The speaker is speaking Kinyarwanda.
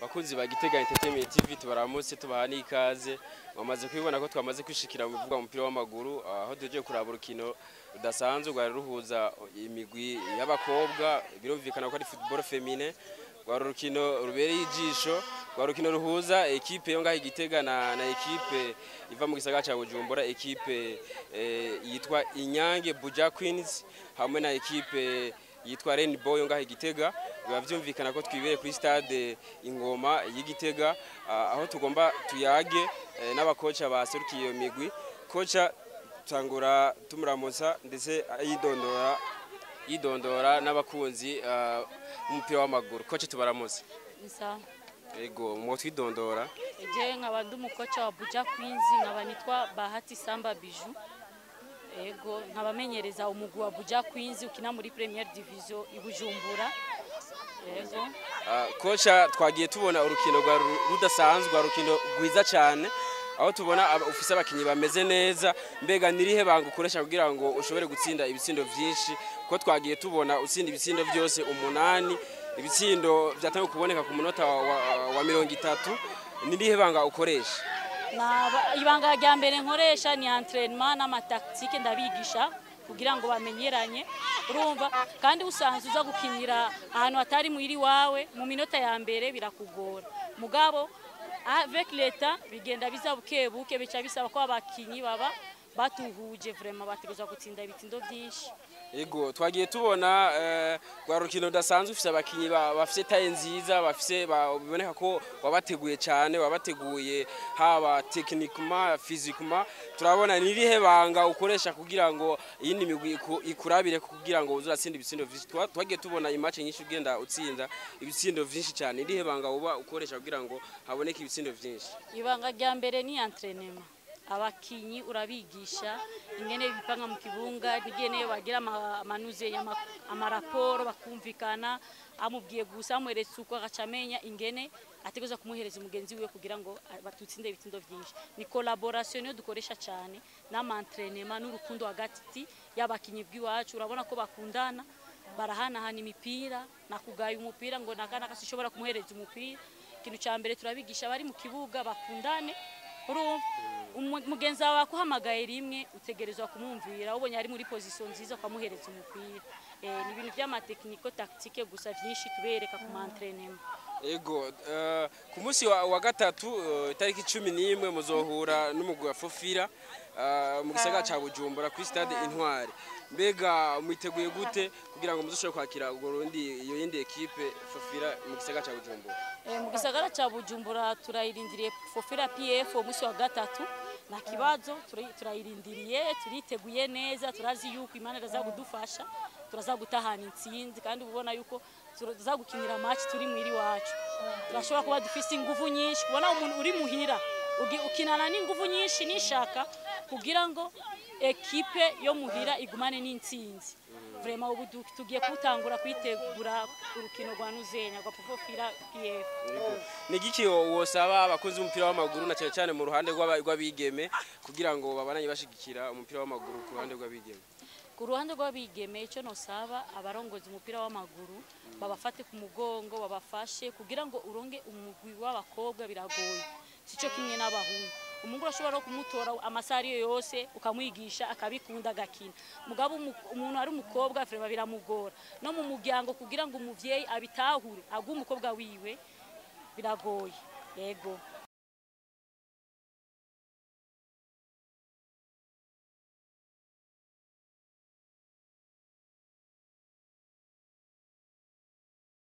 bakunzi ba Gitega Entertainment TV tubaramutse tubaha n'ikaze. Bamaze kubibona ko twamaze kwishikira mu bivuga umupira w'amaguru aho tuje kuraba urukino rudasanzwe rwari ruhuza imigwi y'abakobwa birumvikana ko ari football femine rwari urukino rubereye ijisho rwari urukino ruhuza ekipe yo ngaho Igitega na, na ekipe iva mu gisagara ca Bujumbura ekipe eh, yitwa Inyange Buja Queens hamwe na ekipe yitwa Rainbow yo ngaho Igitega biba vyumvikana ko twibereye kuri stade Ingoma y'Igitega ah, aho tugomba tuyage eh, n'abakoca baserukiye iyo migwi. Koca tangura tumuramutsa ndetse yidondora yidondora n'abakunzi ah, b'umupira w'amaguru. Koca tubaramutse ego mwo twidondora. Je nkaba ndi umukoca wa Buja Queens nkaba nitwa Bahati Samba Biju. Ego nkabamenyereza umugwi wa Buja Queens ukina muri Premier Division i Bujumbura. Ego. Ah, twagiye tubona urukino rwa ru- rudasanzwe rwa rukino rwiza cyane aho tubona ufise abakinyi bameze neza mbega nirihe banga ukoresha kugira ngo ushobore gutsinda ibitsindo vyinshi ko twagiye tubona utsinda ibitsindo byose umunani ibitsindo byatangiye kuboneka ku munota wa, mirongo itatu nirihe banga ukoresha? Ibanga rya mbere nkoresha ni entraînement n'amataktike ndabigisha kugira ngo bamenyeranye. Urumva kandi usanzwe uza gukinira ahantu hatari muhiri wawe mu minota ya mbere birakugora. Mugabo avec leta bigenda biza buke buke bica bisaba ko abakinyi baba batuhuje vraiment bategerezwa gutsinda ibitsindo byinshi. Ego twagiye tubona eh, rwa rukino rudasanzwe ufise abakinyi ba- bafise taye nziza bafise ba- biboneka ko wabateguye cyane wabateguye haba techniquement physiquement turabona nirihe banga ukoresha kugira ngo iyindi migwi iku- ikurabire kugira ngo uzuratsinda ibitsindo vyinshi? Twa- twagiye tubona imace nyinshi ugenda utsinda ibitsindo vyinshi cyane nirihe banga uba ukoresha kugira ngo haboneke ibitsindo vyinshi? Ibanga rya mbere ni entraînement. Abakinyi urabigisha ingene bipanga mu kibunga nigene bagira ama- amanuze amaraporo bakumvikana amubwiye gusa amweretse uko agaca amenya ingene ategereza kumuhereza umugenzi wiwe kugira ngo batutsinde ibitsindo byinshi. Ni collaboration niyo dukoresha cyane n'amantrenema n'urukundo hagati y'abakinyi bw'iwacu. Urabona ko bakundana barahanahana imipira nakugaya umupira ngo nakana kasishobora kumuhereza umupira. Ikintu cya mbere turabigisha bari mu kibuga bakundane urumva Umu- mugenzi wawe akuhamagaye rimwe utegerezwa kumwumvira ubonye ari muri position nziza ukamuhereza umupira. Eh, ni ibintu by'amatekiniko tactique gusa byinshi tubereka ku mantrenema Ego eh, ku munsi wa, gatatu eh, itariki cumi n'imwe muzohura n'umugwi wa Fofira mu gisagara ca Bujumbura kuri stade Intwari. Mbega mwiteguye gute kugira ngo muzoshobore kwakira urwo rundi iyo yindi ekipe Fofira mu gisagara ca Bujumbura? Eh, mu gisagara cya bujumbura turayirindiriye fofira pf umunsi wa gatatu. Nta kibazo turi- turayirindiriye turiteguye neza turazi yuko imana iraza kudufasha turaza gutahana intsinzi. Kandi ubona yuko turaza gukinira match turi mwiri wacu. Turashobora kuba dufise ingufu nyinshi. Kubona umuntu uri muhira ukinana n'ingufu nyinshi nishaka kugira ngo ekipe yo muhira igumane n'intsinzi. Vraiment ubu tugiye kutangura kwitegura urukino rwa nuzenya rwa fofira pf ni giki wosaba abakunzi b'umupira w'amaguru na cyane cyane mu ruhande rw'abigeme kugira ngo babananye bashigikira umupira w'amaguru ku ruhande rw'abigeme? Ku ruhande rw'abigeme icyo nosaba abarongoza umupira w'amaguru babafate ku mugongo babafashe kugira ngo uronge umugwi w'abakobwa biragoye. Sico kimwe n'abahungu. Umuhungu urashobora no kumutora amasaha ariyo yose ukamwigisha akabikunda agakina. Mugabo umu- umuntu ari umukobwa vrema biramugora. No mu muryango kugira ngo umuvyeyi abitahure aguhe umukobwa wiwe biragoye. Yego.